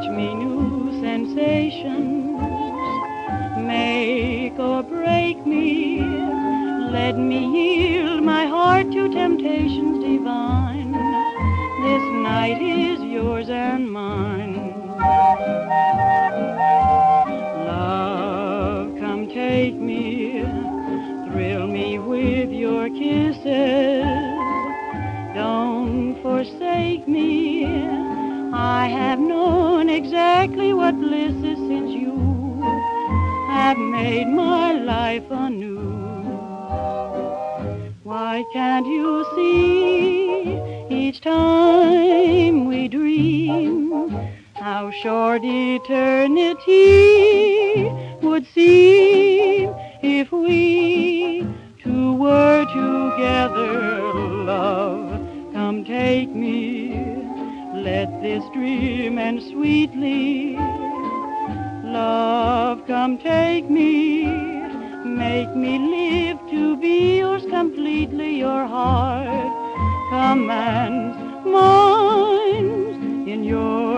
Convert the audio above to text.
teach me new sensations, make or break me, let me yield my heart to temptations divine. This night is yours and mine. Love, come take me, thrill me with your kisses. Don't forsake me. I have no exactly what bliss is since you have made my life anew. Why can't you see each time we dream how short eternity would seem if we two were together? Love, come take me, let this dream end sweetly. Love, come take me, make me live to be yours completely. Your heart commands mine in your